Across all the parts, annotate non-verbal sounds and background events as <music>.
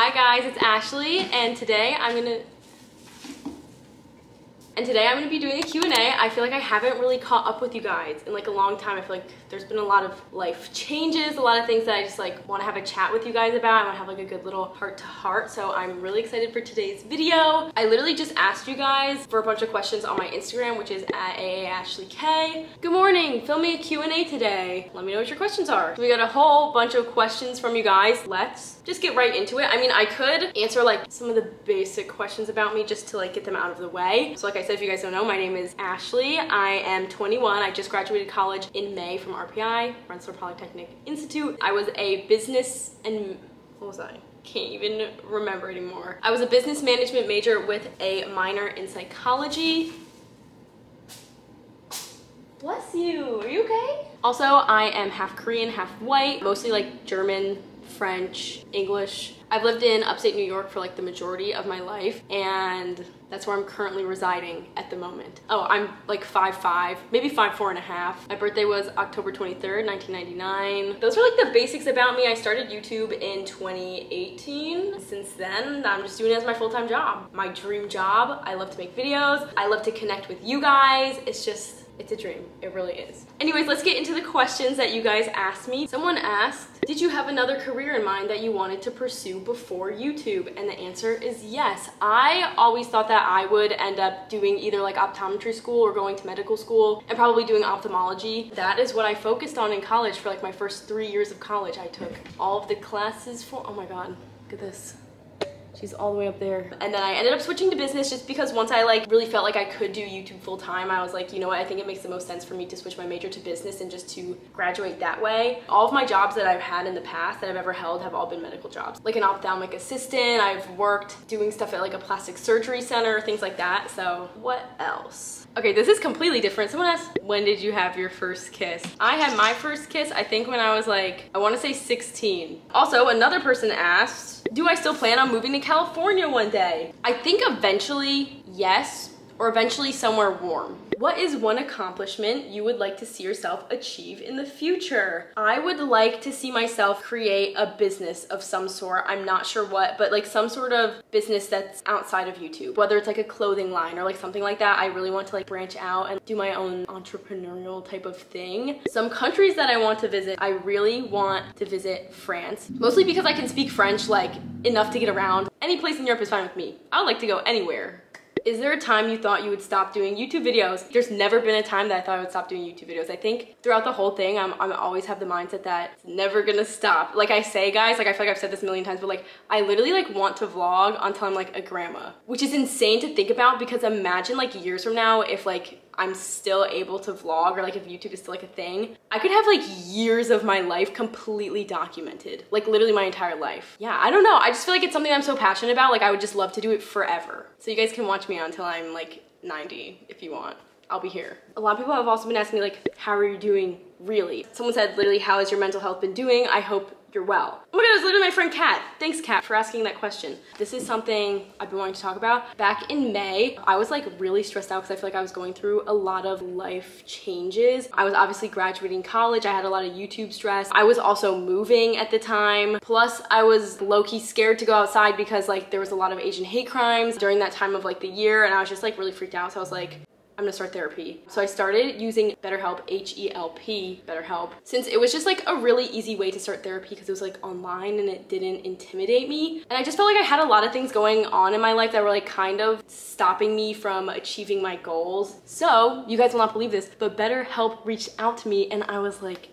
Hi guys, it's Ashley and today I'm gonna and today I'm going to be doing a Q&A. I feel like I haven't really caught up with you guys in like a long time. I feel like there's been a lot of life changes, a lot of things that I just like want to have a chat with you guys about. I want to have like a good little heart to heart. So I'm really excited for today's video. I literally just asked you guys for a bunch of questions on my Instagram, which is at AAAshleyK. Good morning, film me a Q&A today. Let me know what your questions are. So we got a whole bunch of questions from you guys. Let's just get right into it. I mean, I could answer like some of the basic questions about me just to like get them out of the way. So like I said, if you guys don't know, my name is Ashley. I am 21. I just graduated college in May from RPI, Rensselaer Polytechnic Institute. I was a business and, what was I? can't even remember anymore. I was a business management major with a minor in psychology. Bless you, are you okay? Also, I am half Korean, half white, mostly like German, French, English. I've lived in upstate New York for like the majority of my life and that's where I'm currently residing at the moment. Oh, I'm like five five, maybe five four and a half. My birthday was October 23rd, 1999. Those are like the basics about me. I started YouTube in 2018. Since then, I'm just doing it as my full-time job. My dream job. I love to make videos. I love to connect with you guys. It's just it's a dream. It really is. Anyways, let's get into the questions that you guys asked me. Someone asked, did you have another career in mind that you wanted to pursue before YouTube? And the answer is yes. I always thought that I would end up doing either like optometry school or going to medical school and probably doing ophthalmology. That is what I focused on in college for like my first three years of college. I took all of the classes for, oh my God, look at this. She's all the way up there. And then I ended up switching to business just because once I like really felt like I could do YouTube full time, I was like, you know what, I think it makes the most sense for me to switch my major to business and just to graduate that way. All of my jobs that I've had in the past that I've ever held have all been medical jobs. Like an ophthalmic assistant, I've worked doing stuff at like a plastic surgery center, things like that. So what else? Okay, this is completely different. Someone asked, when did you have your first kiss? I had my first kiss, I think when I was like, I wanna say 16. Also, another person asked, do I still plan on moving to California one day? I think eventually, yes, or eventually somewhere warm. What is one accomplishment you would like to see yourself achieve in the future? I would like to see myself create a business of some sort. I'm not sure what, but like some sort of business that's outside of YouTube, whether it's like a clothing line or like something like that. I really want to like branch out and do my own entrepreneurial type of thing. Some countries that I want to visit, I really want to visit France, mostly because I can speak French like enough to get around. Any place in Europe is fine with me. I would like to go anywhere. Is there a time you thought you would stop doing YouTube videos? There's never been a time that I thought I would stop doing YouTube videos. I think throughout the whole thing, I'm, I'm always have the mindset that it's never gonna stop. Like I say, guys, like I feel like I've said this a million times, but like I literally like want to vlog until I'm like a grandma, which is insane to think about because imagine like years from now if like I'm still able to vlog or like if YouTube is still like a thing, I could have like years of my life completely documented, like literally my entire life. Yeah, I don't know. I just feel like it's something I'm so passionate about. Like I would just love to do it forever. So you guys can watch me until I'm like 90 if you want. I'll be here. A lot of people have also been asking me like, how are you doing really? Someone said literally, how has your mental health been doing? I hope you're well. Oh my god, it's literally my friend Kat. Thanks Kat for asking that question. This is something I've been wanting to talk about. Back in May, I was like really stressed out because I feel like I was going through a lot of life changes. I was obviously graduating college. I had a lot of YouTube stress. I was also moving at the time. Plus I was low-key scared to go outside because like there was a lot of Asian hate crimes during that time of like the year and I was just like really freaked out. So I was like, I'm gonna start therapy. So I started using BetterHelp, H-E-L-P, BetterHelp, since it was just like a really easy way to start therapy because it was like online and it didn't intimidate me. And I just felt like I had a lot of things going on in my life that were like kind of stopping me from achieving my goals. So you guys will not believe this, but BetterHelp reached out to me and I was like,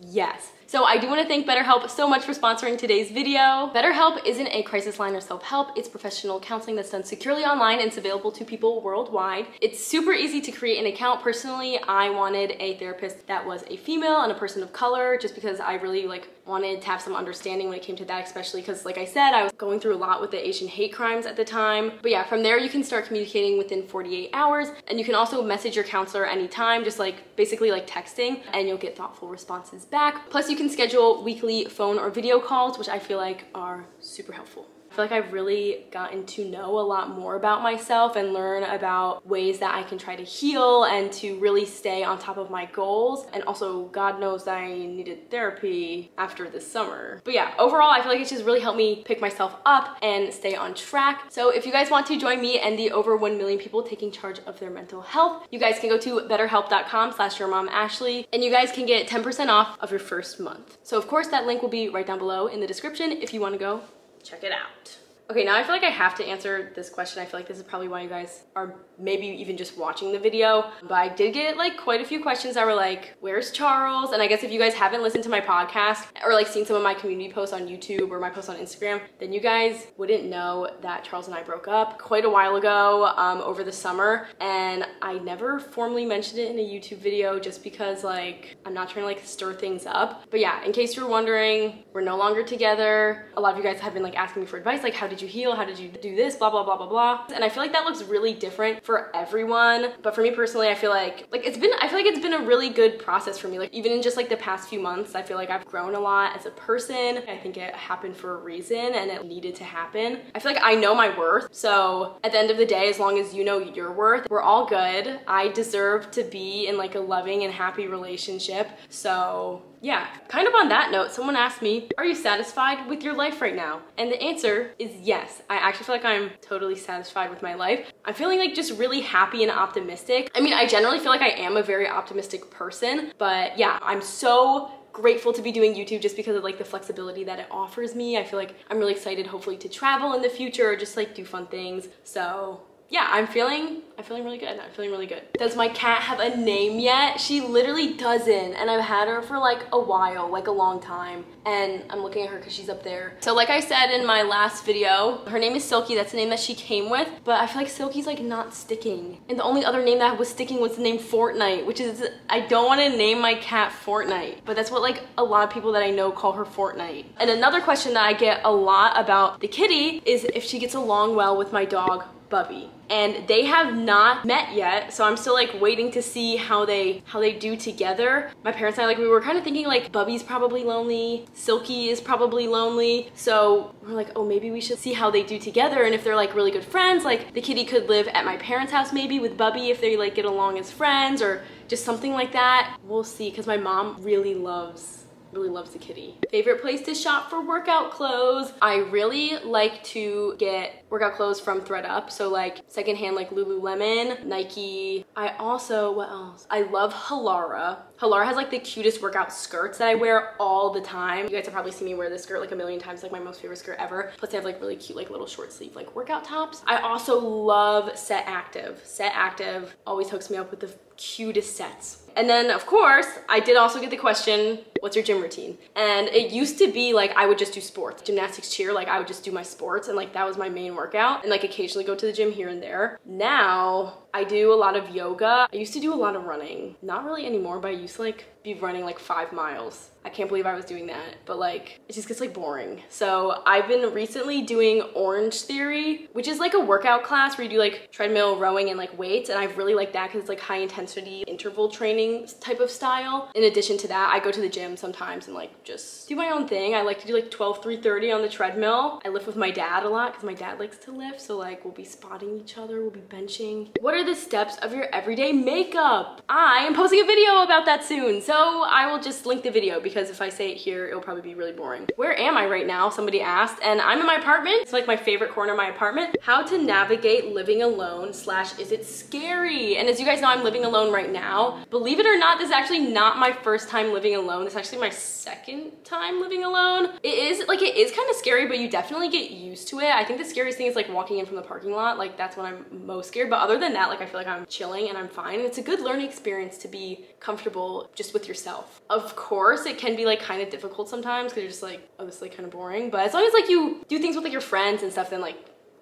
yes. So I do want to thank BetterHelp so much for sponsoring today's video. BetterHelp isn't a crisis line or self-help. It's professional counseling that's done securely online and it's available to people worldwide. It's super easy to create an account. Personally, I wanted a therapist that was a female and a person of color just because I really like wanted to have some understanding when it came to that, especially because like I said, I was going through a lot with the Asian hate crimes at the time. But yeah, from there you can start communicating within 48 hours and you can also message your counselor anytime, just like basically like texting and you'll get thoughtful responses back. Plus you can schedule weekly phone or video calls, which I feel like are super helpful. Feel like I've really gotten to know a lot more about myself and learn about ways that I can try to heal and to really stay on top of my goals. And also, God knows I needed therapy after this summer. But yeah, overall, I feel like it's just really helped me pick myself up and stay on track. So if you guys want to join me and the over 1 million people taking charge of their mental health, you guys can go to betterhelp.com slash your mom Ashley and you guys can get 10% off of your first month. So of course that link will be right down below in the description if you want to go check it out. Okay, now I feel like I have to answer this question. I feel like this is probably why you guys are maybe even just watching the video. But I did get like quite a few questions that were like, where's Charles? And I guess if you guys haven't listened to my podcast or like seen some of my community posts on YouTube or my posts on Instagram, then you guys wouldn't know that Charles and I broke up quite a while ago um, over the summer. And I never formally mentioned it in a YouTube video just because like, I'm not trying to like stir things up. But yeah, in case you're wondering, we're no longer together. A lot of you guys have been like asking me for advice, like how did you heal? How did you do this? Blah, blah, blah, blah, blah. And I feel like that looks really different for everyone. But for me personally, I feel like, like it's been, I feel like it's been a really good process for me. Like even in just like the past few months, I feel like I've grown a lot as a person. I think it happened for a reason and it needed to happen. I feel like I know my worth. So at the end of the day, as long as you know your worth, we're all good. I deserve to be in like a loving and happy relationship. So yeah, kind of on that note, someone asked me, are you satisfied with your life right now? And the answer is yes. I actually feel like I'm totally satisfied with my life. I'm feeling like just really happy and optimistic. I mean, I generally feel like I am a very optimistic person, but yeah, I'm so grateful to be doing YouTube just because of like the flexibility that it offers me. I feel like I'm really excited hopefully to travel in the future or just like do fun things. So yeah, I'm feeling, I'm feeling really good. I'm feeling really good. Does my cat have a name yet? She literally doesn't. And I've had her for like a while, like a long time. And I'm looking at her because she's up there. So like I said in my last video, her name is Silky. That's the name that she came with. But I feel like Silky's like not sticking. And the only other name that was sticking was the name Fortnite, which is, I don't want to name my cat Fortnite. But that's what like a lot of people that I know call her Fortnite. And another question that I get a lot about the kitty is if she gets along well with my dog, Bubby. And they have not met yet so i'm still like waiting to see how they how they do together. My parents and i like we were kind of thinking like bubby's probably lonely silky is probably lonely. So we're like oh maybe we should see how they do together. And if they're like really good friends like the kitty could live at my parents house maybe with bubby if they like get along as friends or just something like that. We'll see because my mom really loves really loves the kitty. Favorite place to shop for workout clothes. I really like to get workout clothes from thredUP. So like secondhand like Lululemon, Nike. I also, what else? I love Halara. Halara has like the cutest workout skirts that I wear all the time. You guys have probably seen me wear this skirt like a million times, like my most favorite skirt ever. Plus they have like really cute like little short sleeve like workout tops. I also love Set Active. Set Active always hooks me up with the cutest sets. And then of course, I did also get the question, what's your gym routine? And it used to be like, I would just do sports, gymnastics, cheer, like I would just do my sports and like that was my main workout and like occasionally go to the gym here and there. Now I do a lot of yoga. I used to do a lot of running. Not really anymore, but I used to like be running like five miles. I can't believe I was doing that, but like it just gets like boring. So I've been recently doing Orange Theory, which is like a workout class where you do like treadmill, rowing, and like weights. And I really like that because it's like high intensity interval training type of style. In addition to that, I go to the gym sometimes and like just do my own thing. I like to do like 12, 330 on the treadmill. I lift with my dad a lot because my dad likes to lift. So like we'll be spotting each other, we'll be benching. What are the steps of your everyday makeup? I am posting a video about that soon, so I will just link the video because if I say it here, it'll probably be really boring. Where am I right now? Somebody asked, and I'm in my apartment. It's like my favorite corner of my apartment. How to navigate living alone slash is it scary? And as you guys know, I'm living alone right now. Believe it or not, this is actually not my first time living alone. Is actually my second time living alone. It is, like, it is kind of scary, but you definitely get used to it. I think the scariest thing is like walking in from the parking lot. Like that's when I'm most scared. But other than that, like I feel like I'm chilling and I'm fine. It's a good learning experience to be comfortable just with yourself. Of course, it can be like kind of difficult sometimes because you're just like, oh, this is like kind of boring. But as long as like you do things with like your friends and stuff, then like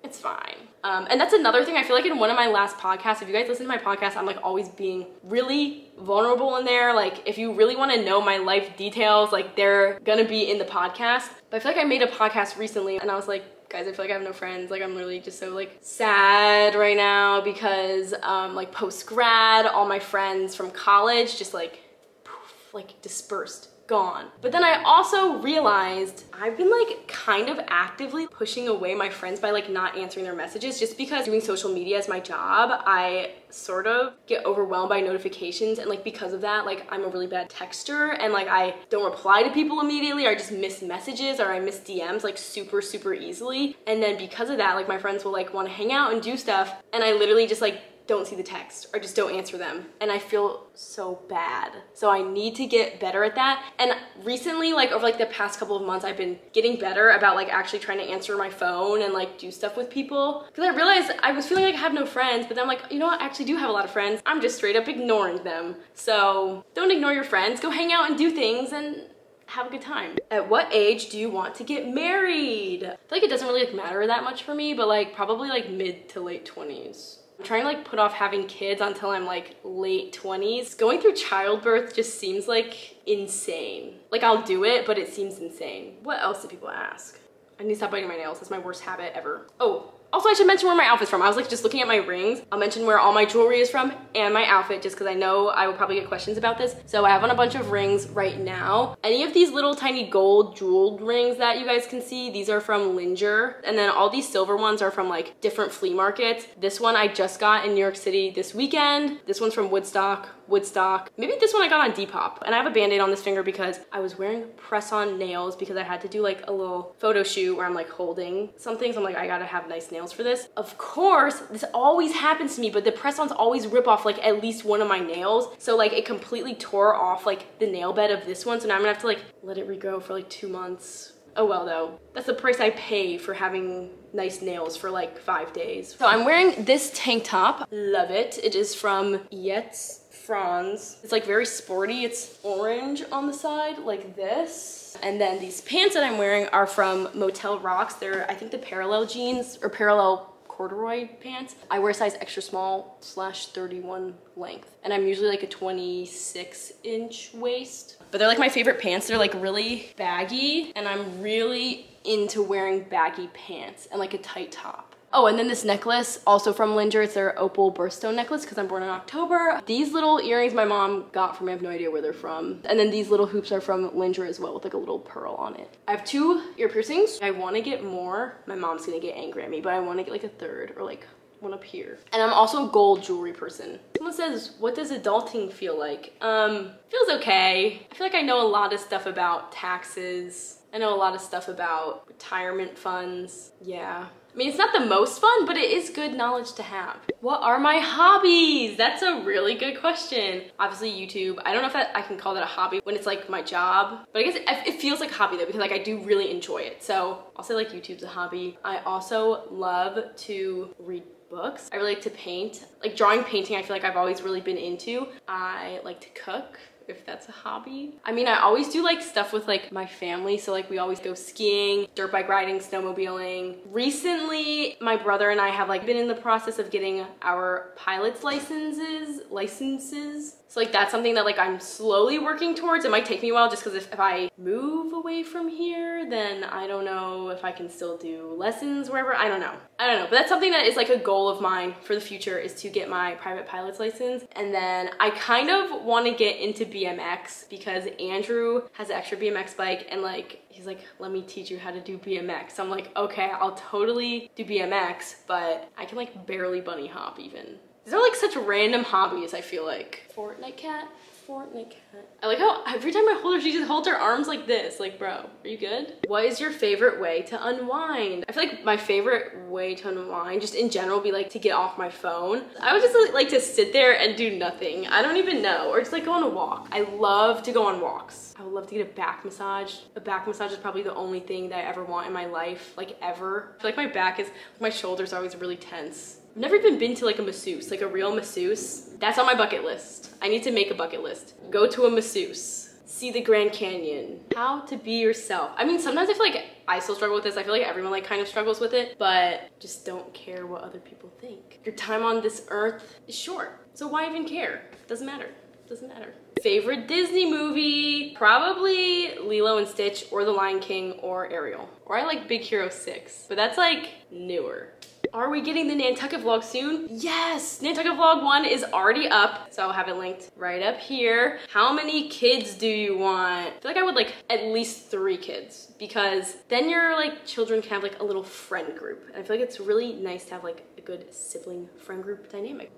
it's fine. Um, and that's another thing I feel like in one of my last podcasts, if you guys listen to my podcast, I'm like always being really vulnerable in there. Like if you really want to know my life details, like they're gonna be in the podcast. But I feel like I made a podcast recently and I was like, guys, I feel like I have no friends. Like I'm literally just so like sad right now because um, like post grad, all my friends from college just like poof, like dispersed gone. But then I also realized I've been like kind of actively pushing away my friends by like not answering their messages. Just because doing social media is my job. I sort of get overwhelmed by notifications. And like because of that like I'm a really bad texter. And like I don't reply to people immediately. Or I just miss messages or I miss DMs like super super easily. And then because of that like my friends will like want to hang out and do stuff. And I literally just like don't see the text or just don't answer them and I feel so bad. So I need to get better at that. And recently like over like the past couple of months I've been getting better about like actually trying to answer my phone and like do stuff with people because I realized I was feeling like I have no friends but then I'm like you know what I actually do have a lot of friends. I'm just straight up ignoring them. So don't ignore your friends. Go hang out and do things and have a good time. At what age do you want to get married? I feel like it doesn't really like matter that much for me, but like probably like mid to late 20s. I'm trying to like put off having kids until I'm like late 20s. Going through childbirth just seems like insane. Like I'll do it, but it seems insane. What else do people ask? I need to stop biting my nails. That's my worst habit ever. Oh, also, I should mention where my outfit's from. I was like just looking at my rings. I'll mention where all my jewelry is from and my outfit just because I know I will probably get questions about this. So I have on a bunch of rings right now. Any of these little tiny gold jeweled rings that you guys can see, these are from Linger. And then all these silver ones are from like different flea markets. This one I just got in New York City this weekend. This one's from Woodstock. Woodstock. Maybe this one I got on Depop. And I have a band-aid on this finger because I was wearing press-on nails because I had to do like a little photo shoot where I'm like holding something. So I'm like, I gotta have nice nails for this. Of course, this always happens to me, but the press-ons always rip off like at least one of my nails. So like it completely tore off like the nail bed of this one. So now I'm gonna have to like let it regrow for like two months. Oh well though. That's the price I pay for having nice nails for like five days. So I'm wearing this tank top. Love it. It is from Yetz Franz. It's like very sporty. It's orange on the side like this. And then these pants that I'm wearing are from Motel Rocks. They're, I think the parallel jeans or parallel corduroy pants. I wear size extra small slash 31 length. And I'm usually like a 26 inch waist. But they're like my favorite pants. They're like really baggy and I'm really into wearing baggy pants and like a tight top. Oh, and then this necklace, also from Linger. It's their opal birthstone necklace because I'm born in October. These little earrings my mom got for me. I have no idea where they're from. And then these little hoops are from Linger as well with like a little pearl on it. I have two ear piercings. I want to get more. My mom's gonna get angry at me, but I want to get like a third or like one up here. And I'm also a gold jewelry person. Someone says, what does adulting feel like? Um, feels okay. I feel like I know a lot of stuff about taxes. I know a lot of stuff about retirement funds. Yeah. I mean, it's not the most fun, but it is good knowledge to have. What are my hobbies? That's a really good question. Obviously YouTube. I don't know if that, I can call that a hobby when it's like my job, but I guess it, it feels like a hobby though because like I do really enjoy it. So I'll say like YouTube's a hobby. I also love to read books. I really like to paint. Like drawing painting, I feel like I've always really been into. I like to cook if that's a hobby. I mean, I always do like stuff with like my family. So like we always go skiing, dirt bike riding, snowmobiling. Recently, my brother and I have like been in the process of getting our pilot's licenses, licenses so like that's something that like I'm slowly working towards. It might take me a while just because if, if I move away from here, then I don't know if I can still do lessons wherever. I don't know. I don't know. But that's something that is like a goal of mine for the future is to get my private pilot's license. And then I kind of want to get into BMX because Andrew has an extra BMX bike and like he's like, let me teach you how to do BMX. I'm like, okay, I'll totally do BMX, but I can like barely bunny hop even. These are like such random hobbies, I feel like. Fortnite cat, Fortnite cat. I like how every time I hold her, she just holds her arms like this. Like, bro, are you good? What is your favorite way to unwind? I feel like my favorite way to unwind, just in general, be like to get off my phone. I would just like to sit there and do nothing. I don't even know, or just like go on a walk. I love to go on walks. I would love to get a back massage. A back massage is probably the only thing that I ever want in my life, like ever. I feel like my back is, my shoulders are always really tense. I've never even been to like a masseuse, like a real masseuse. That's on my bucket list. I need to make a bucket list. Go to a masseuse. See the Grand Canyon. How to be yourself. I mean, sometimes I feel like I still struggle with this. I feel like everyone like kind of struggles with it, but just don't care what other people think. Your time on this earth is short. So why even care? Doesn't matter. Doesn't matter. Favorite Disney movie? Probably Lilo and Stitch or The Lion King or Ariel. Or I like Big Hero 6, but that's like newer. Are we getting the Nantucket vlog soon? Yes, Nantucket vlog one is already up. So I'll have it linked right up here. How many kids do you want? I feel like I would like at least three kids because then your like children can have like a little friend group. And I feel like it's really nice to have like a good sibling friend group dynamic.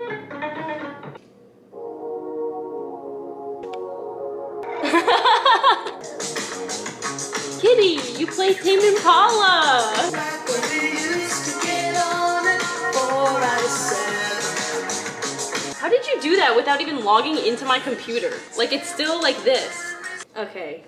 <laughs> Kitty, you play Tame Impala. Do that without even logging into my computer? Like it's still like this. Okay.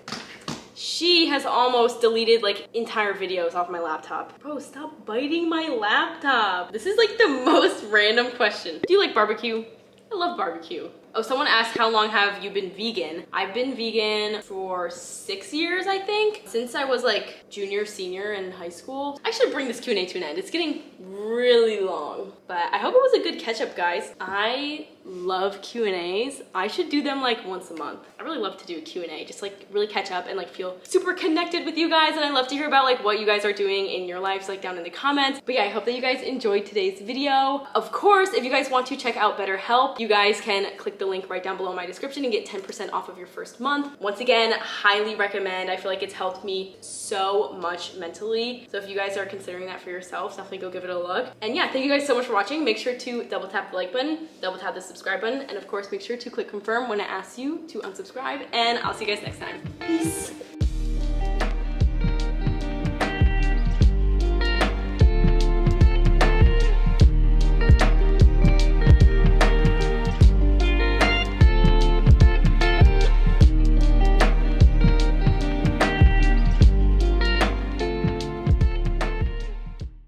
She has almost deleted like entire videos off my laptop. Bro, stop biting my laptop. This is like the <laughs> most random question. Do you like barbecue? I love barbecue. Oh, someone asked how long have you been vegan? I've been vegan for six years, I think. Since I was like junior, senior in high school. I should bring this Q&A to an end. It's getting really long, but I hope it was a good catch up, guys. I love Q&As. I should do them like once a month. I really love to do a Q&A, just like really catch up and like feel super connected with you guys. And I love to hear about like what you guys are doing in your lives, like down in the comments. But yeah, I hope that you guys enjoyed today's video. Of course, if you guys want to check out BetterHelp, you guys can click the link right down below in my description and get 10% off of your first month. Once again, highly recommend. I feel like it's helped me so much mentally. So if you guys are considering that for yourselves, definitely go give it a look. And yeah, thank you guys so much for watching. Make sure to double tap the like button, double tap the subscribe button, and of course make sure to click confirm when it asks you to unsubscribe. And I'll see you guys next time. Peace.